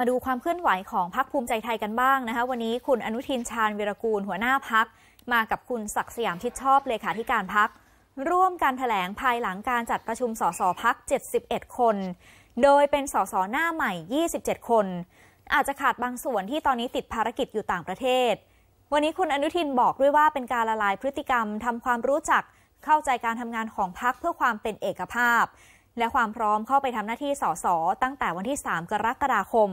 มาดูความเคลื่อนไหวของพักภูมิใจไทยกันบ้างนะคะ วันนี้คุณอนุทินชาญวิรกูลหัวหน้าพัก มากับคุณศักดิ์สยามชิดชอบเลขาธิการพัก ร่วมการถแถลงภายหลังการจัดประชุมสสพัก 71 คน โดยเป็นสสหน้าใหม่ 27 คน อาจจะขาดบางส่วนที่ตอนนี้ติดภารกิจอยู่ต่างประเทศ วันนี้คุณอนุทินบอกด้วยว่าเป็นการละลายพฤติกรรมทำความรู้จักเข้าใจการทำงานของพักเพื่อความเป็นเอกภาพ และความพร้อมเข้าไปทำหน้าที่สสตั้งแต่วันที่ 3 กรกฎาคม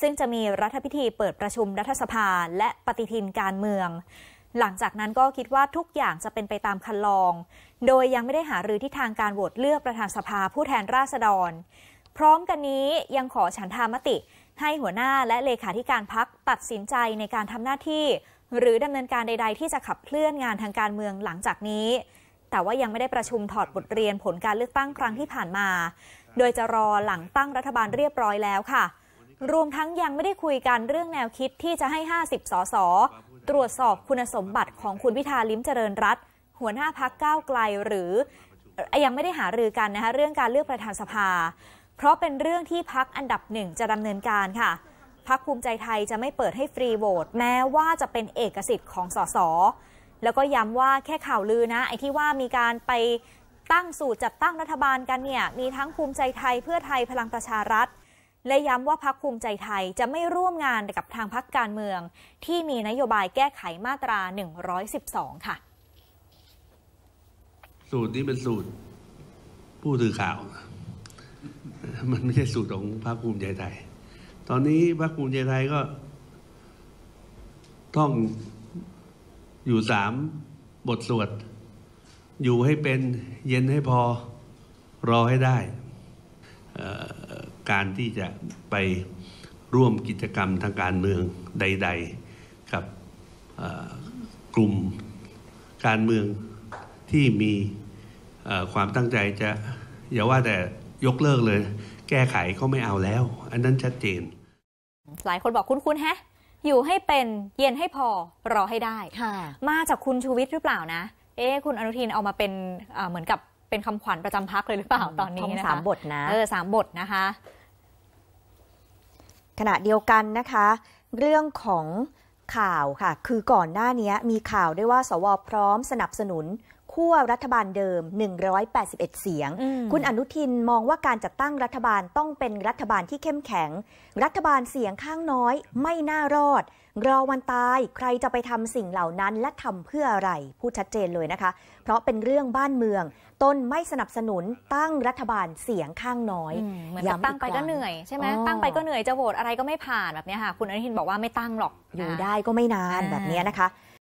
ซึ่งจะมีรัฐพิธีเปิดประชุมรัฐสภาและปฏิทินการเมือง หลังจากนั้นก็คิดว่าทุกอย่างจะเป็นไปตามคันลอง โดยยังไม่ได้หารือที่ทางการโหวตเลือกประธานสภาผู้แทนราษฎร พร้อมกันนี้ยังขอฉันทามติ ให้หัวหน้าและเลขาธิการพักตัดสินใจในการทำหน้าที่ หรือดำเนินการใด ๆ ที่จะขับเคลื่อนงานทางการเมืองหลังจากนี้ แต่ว่ายังไม่ได้ประชุมถอดบทเรียนผลการเลือกตั้งครั้งที่ผ่านมา โดยจะรอหลังตั้งรัฐบาลเรียบร้อยแล้วค่ะ รวมทั้งยังไม่ได้คุยกันเรื่องแนวคิดที่จะให้ 50 สส ตรวจสอบคุณสมบัติของคุณพิธาลิ้มเจริญรัตหัวหน้าพักก้าวไกลหรือ ยังไม่ได้หารือกันนะคะเรื่องการเลือกประธานสภา เพราะเป็นเรื่องที่พักอันดับหนึ่งจะดำเนินการค่ะพักภูมิใจไทยจะไม่เปิดให้ฟรีโหวตแม้ว่าจะเป็นเอกสิทธิ์ของสส แล้วก็ย้ำว่าแค่ข่าวลือนะไอ้ที่ว่ามีการไปตั้งสูตรจัดตั้งรัฐบาลกันเนี่ยมีทั้งภูมิใจไทยเพื่อไทยพลังประชารัฐ และย้ำว่าพักภูมิใจไทยจะไม่ร่วมงานกับทางพักการเมือง ที่มีนโยบายแก้ไขมาตรา 112 ค่ะ สูตรนี้เป็นสูตร ผู้สื่อข่าว มันไม่ใช่สูตรของพรรคภูมิใจไทย ตอนนี้พรรคภูมิใจไทยก็ต้อง อยู่สามบทสวด อยู่ให้เป็นเย็นให้พอรอให้ได้ การที่จะไปร่วมกิจกรรมทางการเมืองใด ๆ กับกลุ่มการเมืองที่มีความตั้งใจจะอย่าว่าแต่ยกเลิกเลย แก้ไขเขาไม่เอาแล้ว อันนั้นชัดเจน หลายคนบอกคุ้นๆแฮะ อยู่ให้เป็นเย็นให้พอรอให้ได้ค่ะมาจากคุณชูวิทย์หรือเปล่านะ เอ๊ะคุณอนุทินเอามาเป็นอ่าเหมือนกับเป็นคำขวัญประจำพักเลยหรือเปล่าตอนนี้ท่องนะคะสามบทนะเออสามบทนะคะ ขณะเดียวกันนะคะ เรื่องของข่าวค่ะ คือก่อนหน้านี้มีข่าวด้วยว่า สวพร้อมสนับสนุน ขั้วรัฐบาลเดิม 181 เสียงอืมคุณอนุทินมองว่าการจัดตั้งรัฐบาลต้องเป็นรัฐบาลที่เข้มแข็ง รัฐบาลเสียงข้างน้อย ไม่น่ารอด รอวันตายใครจะไปทำสิ่งเหล่านั้นและทำเพื่ออะไร พูดชัดเจนเลยนะคะ เพราะเป็นเรื่องบ้านเมือง ต้นไม่สนับสนุนตั้งรัฐบาลเสียงข้างน้อยอืมเหมือนกับตั้งไปก็เหนื่อยใช่ไหมอ๋อตั้งไปก็เหนื่อยจะโหวตอะไรก็ไม่ผ่านแบบเนี้ยค่ะ คุณอนุทินบอกว่าไม่ตั้งหรอกอยู่นะได้ก็ไม่นานอ่าแบบนี้นะคะ